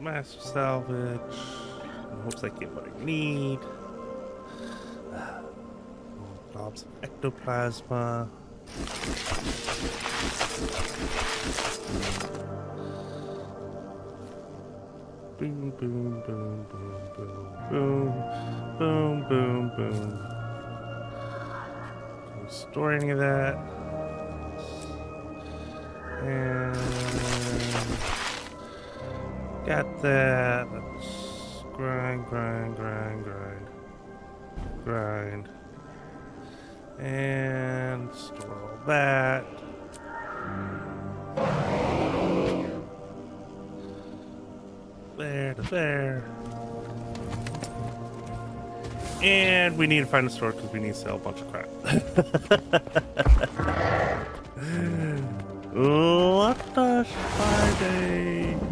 master salvage. In hopes I get what I need. Uh, Blobs of ectoplasma. Boom, boom, boom, boom, boom, boom, boom, boom, boom. Don't store any of that. And got that. Let's grind, grind, grind, grind, grind, and store all that. There to there. And we need to find a store because we need to sell a bunch of crap. Let us find a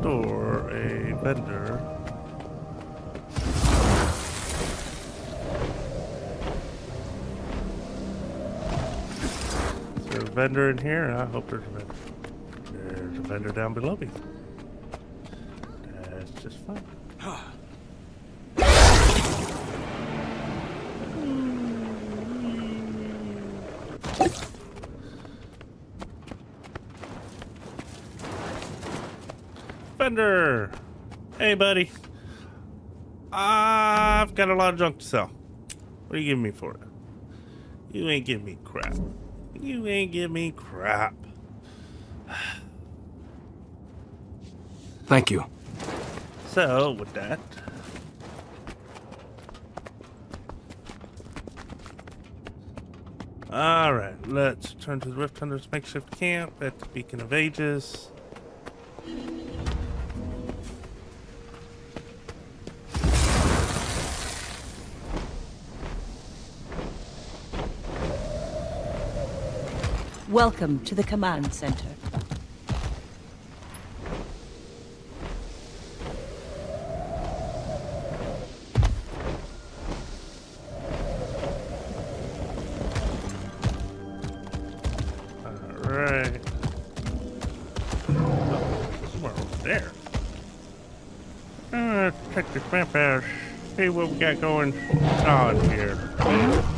store, a vendor. Is there a vendor in here? I hope there's a vendor. There's a vendor down below me. That's just fine. Hey, buddy. I've got a lot of junk to sell. What are you giving me for it? You ain't giving me crap. You ain't giving me crap. Thank you. So, with that, Alright, let's turn to the Rift Hunters makeshift camp at the Beacon of Ages. Welcome to the command center. Alright. Somewhere over. Uh, check this map out. See what we got going on here.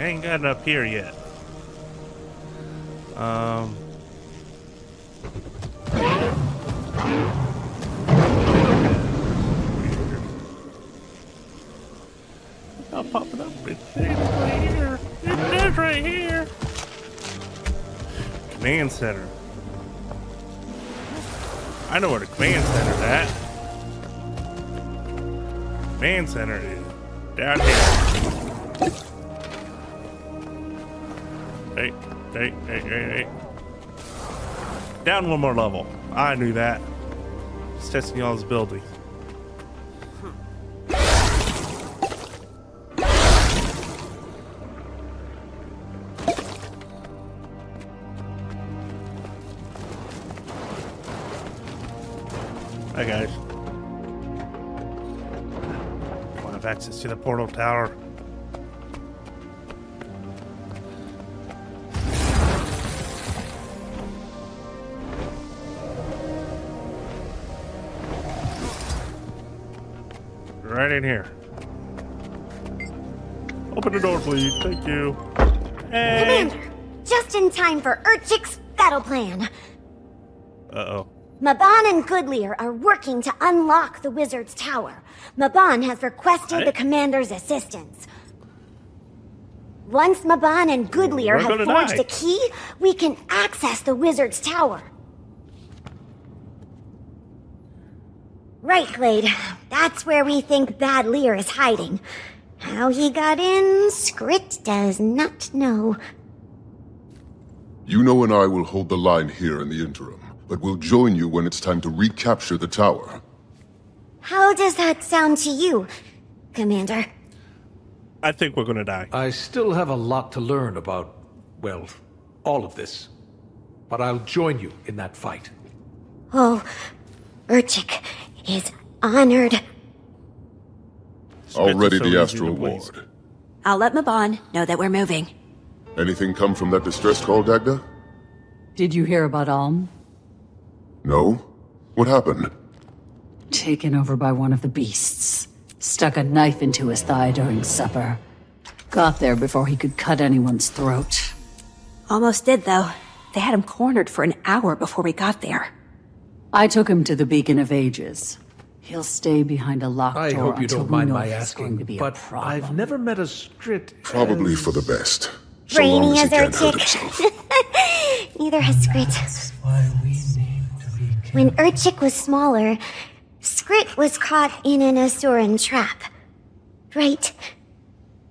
Ain't got it up here yet. Um. I'll pop it up. It's it's right here. It is right here. Command center. I know where the command center's at. Command center is down here. Hey, hey, hey, hey, hey. Down one more level. I knew that. Just testing y'all's ability. Hi guys. I have access to the portal tower. Right in here. Open the door, please. Thank you. Hey. Commander, just in time for Urchik's battle plan. Uh oh. Mabon and Goodlier are working to unlock the wizard's tower. Mabon has requested Right. the commander's assistance. Once Mabon and Goodlier We're have forged die. a key, we can access the wizard's tower. Right, Glade. That's where we think Bad Lear is hiding. How he got in, Skrit does not know. You know and I will hold the line here in the interim, but we'll join you when it's time to recapture the tower. How does that sound to you, Commander? I think we're gonna die. I still have a lot to learn about, well, all of this. But I'll join you in that fight. Oh, Urchik is honored. Already the to Astral. Ward. I'll let Mabon know that we're moving. Anything come from that distress call, Dagda? Did you hear about Alm? No? What happened? Taken over by one of the beasts. Stuck a knife into his thigh during supper. Got there before he could cut anyone's throat. Almost did, though. They had him cornered for an hour before we got there. I took him to the Beacon of Ages. He'll stay behind a locked I door hope you until don't we mind know my going asking, to be a but problem. I've never met a skritt. Probably as- for the best. So Brainy long as he as can't hurt Urchik. himself. Neither has Skrit. When Urchik was smaller, Skrit was caught in an Asuran trap. Right?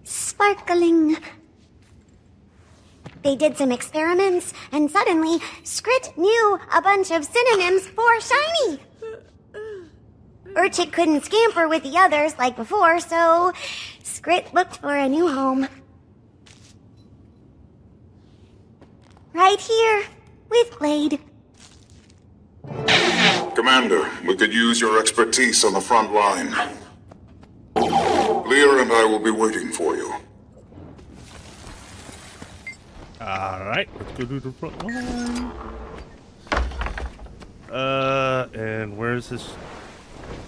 Sparkling. They did some experiments, and suddenly, Skrit knew a bunch of synonyms for shiny. Urchik couldn't scamper with the others like before, so Skrit looked for a new home. Right here, with Glade. Commander, we could use your expertise on the front line. Lear and I will be waiting for you. Alright, let's go to the front line. Uh, and where's this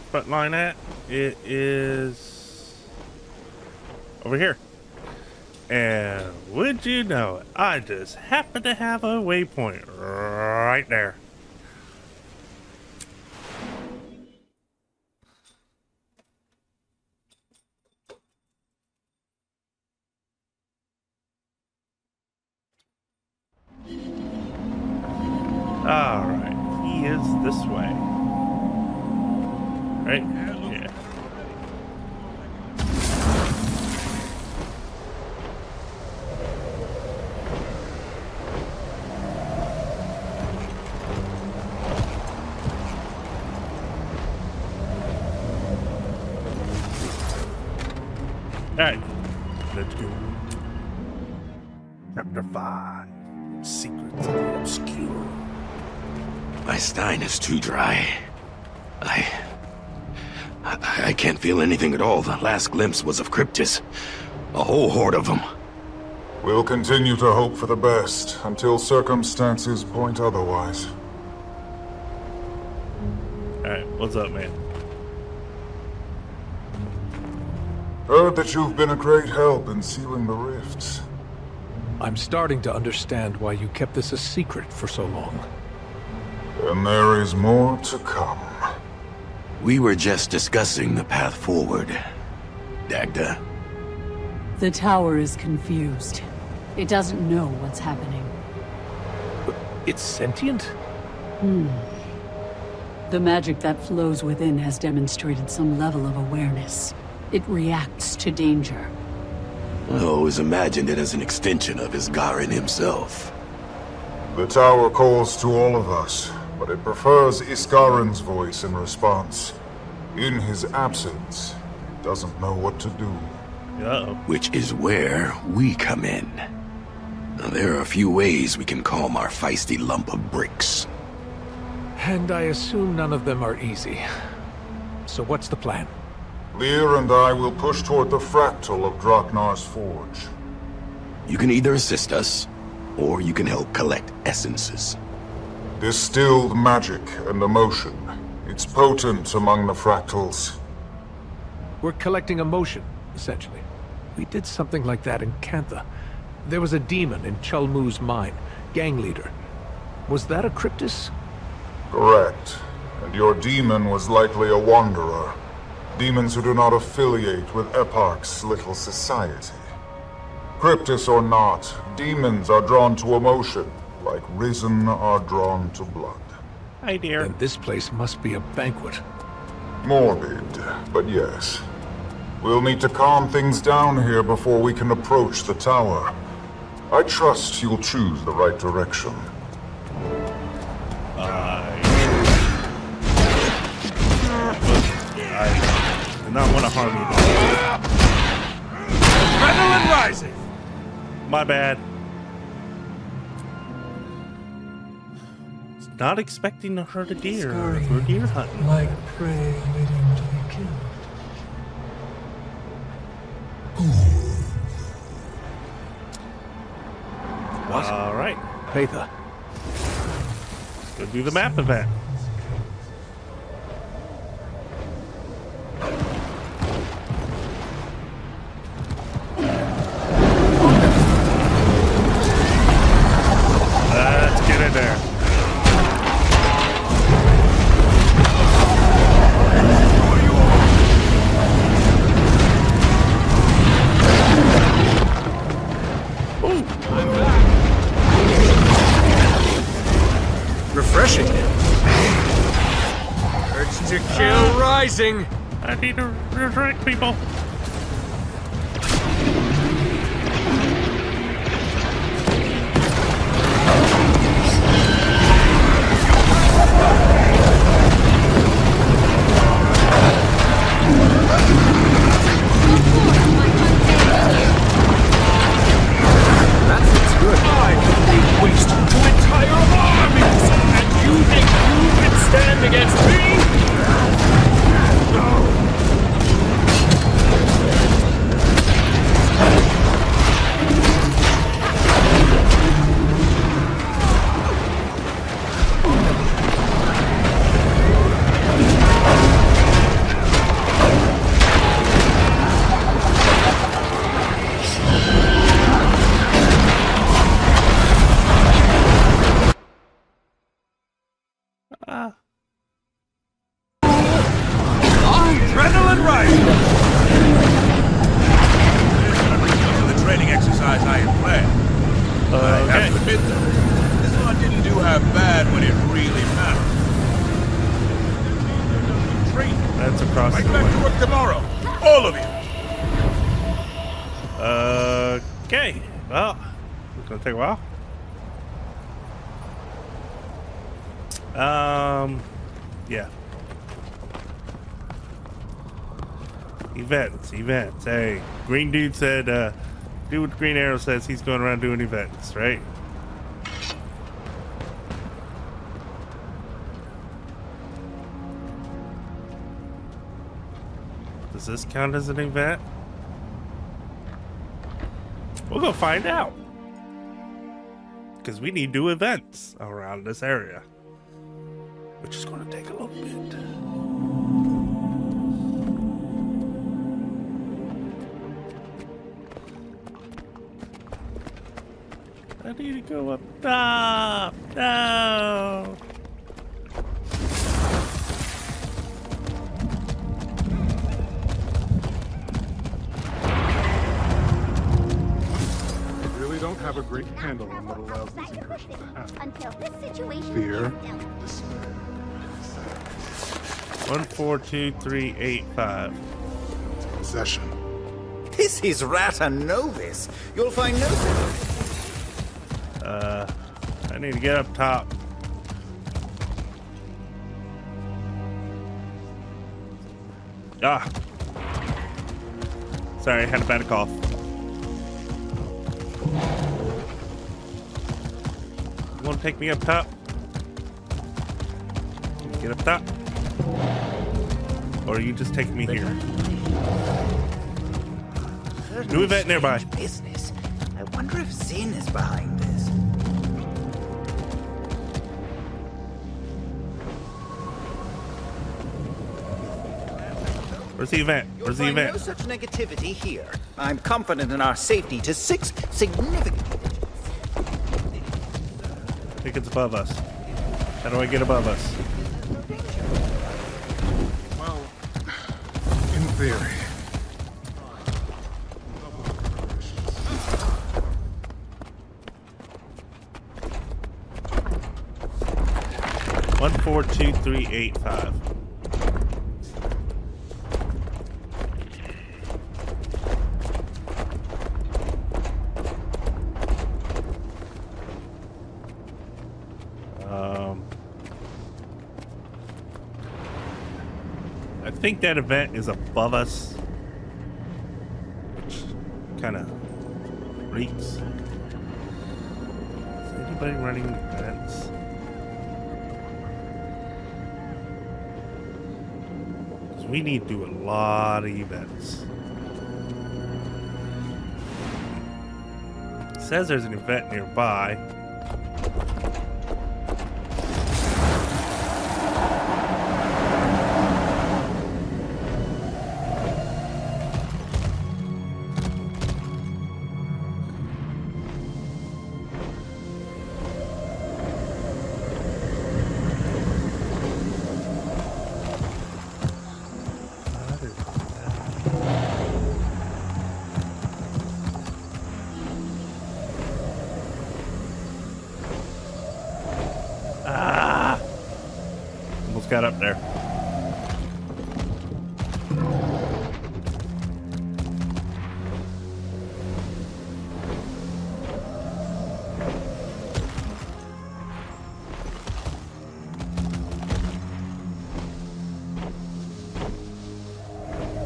front line at? It is over here. And would you know it, I just happen to have a waypoint right there. This way. Right? Is too dry. I, I. I can't feel anything at all. The last glimpse was of Kryptis. A whole horde of them. We'll continue to hope for the best until circumstances point otherwise. Alright, what's up, man? Heard that you've been a great help in sealing the rifts. I'm starting to understand why you kept this a secret for so long. And there is more to come. We were just discussing the path forward. Dagda. The tower is confused. It doesn't know what's happening. It's sentient? Hmm. The magic that flows within has demonstrated some level of awareness. It reacts to danger. Oh, I always imagined it as an extension of Isgarren himself. The tower calls to all of us, but it prefers Isgarren's voice in response. In his absence, it doesn't know what to do. Uh-oh. Which is where we come in. Now, there are a few ways we can calm our feisty lump of bricks. And I assume none of them are easy. So what's the plan? Lear and I will push toward the fractal of Draknar's forge. You can either assist us, or you can help collect essences. Distilled magic and emotion. It's potent among the fractals. We're collecting emotion, essentially. We did something like that in Cantha. There was a demon in Chulmu's mine, gang leader. Was that a Kryptis? Correct. And your demon was likely a wanderer. Demons who do not affiliate with Eparch's little society. Kryptis or not, demons are drawn to emotion, like Risen are drawn to blood. Hi, dear. And this place must be a banquet. Morbid, but yes. We'll need to calm things down here before we can approach the tower. I trust you'll choose the right direction. I do not want to harm you. Adrenaline rising! My bad. Not expecting to hurt a deer if we're deer hunting. Like prey waiting to be killed. What? All right. Patha. Go do the map event. To resurrect people. Events, events. Hey, Green Dude said, uh, dude with Green Arrow says he's going around doing events, right? Does this count as an event? We'll go find out. Because we need to do events around this area. Which is going to take a little bit. Need to go up top. No. I really don't have a great handle on what allows these incursions to happen. Until this situation Fear, is dealt with. despair, One, four, two, three, eight, five. possession. This is Rata Novus. You'll find no Uh, I need to get up top. Ah. Sorry, I had a bad cough. You want to take me up top? Get up top. Or are you just taking me here? New event nearby. business. I wonder if Zin is behind Where's the event? Where's the find no event? such negativity here. I'm confident in our safety to six significant. I think it's above us. How do I get above us? Well, in theory. One, four, two, three, eight, five. think that event is above us. Which kind of reeks. Is anybody running events? Because we need to do a lot of events. It says there's an event nearby. Got up there.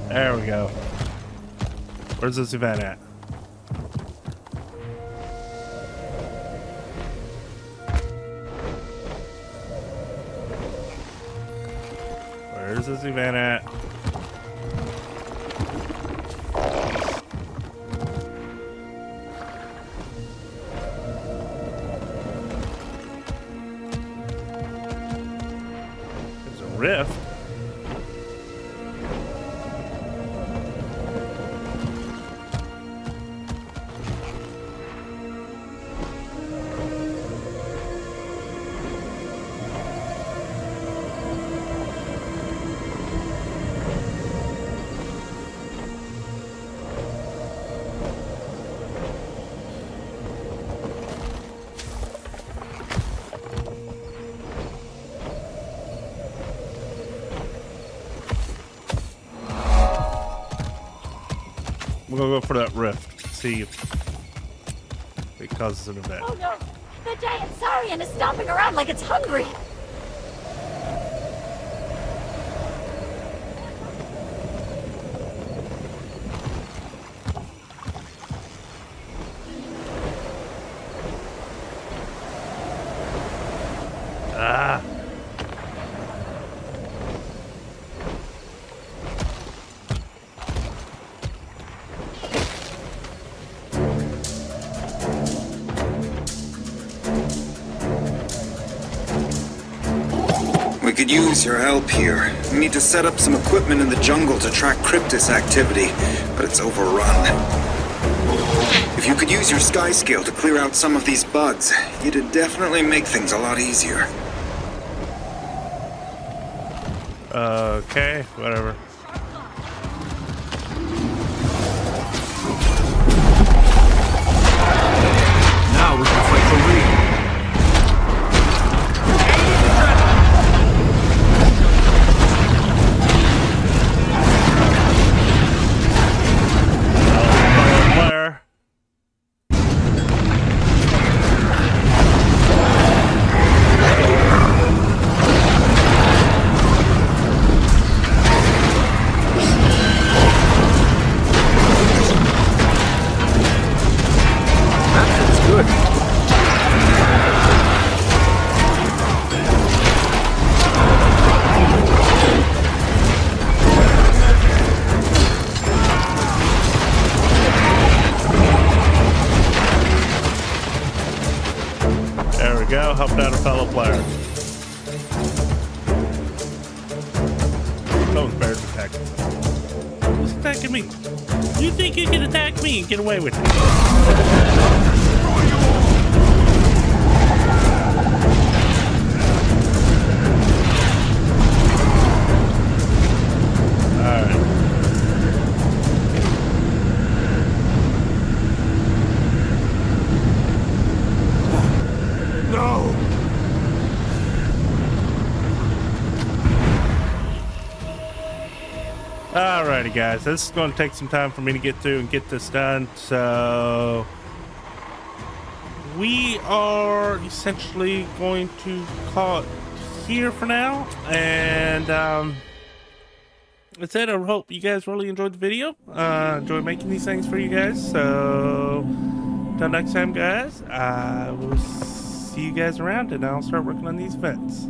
There we go. Where's this event at? Where's this event at? We're gonna go for that rift. See if it causes an event. Oh no! The giant saurian is stomping around like it's hungry! Could use your help here. We need to set up some equipment in the jungle to track Kryptis activity, but it's overrun. If you could use your sky scale to clear out some of these bugs, it'd definitely make things a lot easier. Uh, okay, whatever. Go. Helped out a fellow player. Those bears attacking. Who's attacking me? You think you can attack me and get away with it? Alrighty, guys. This is going to take some time for me to get through and get this done. So, we are essentially going to call it here for now. And, um, that's it. I hope you guys really enjoyed the video. Uh, enjoy making these things for you guys. So, until next time, guys, I will see you guys around and I'll start working on these events.